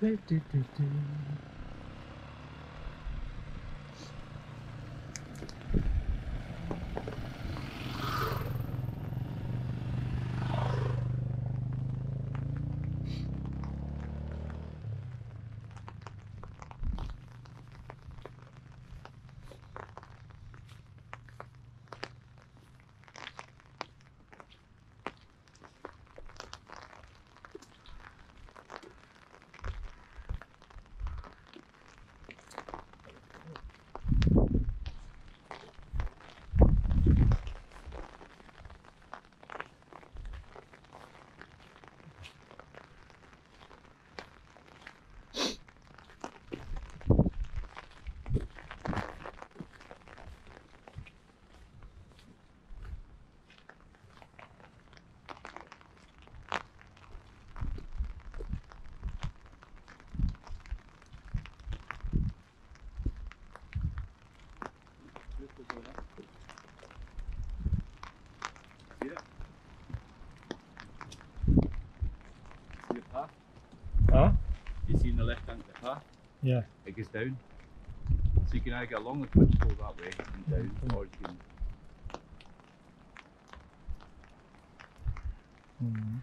Well, do, do, do. Your path. Huh? You see in the left hand of the path? Yeah. It goes down. So you can either get along the go that way and down, or you can Mm.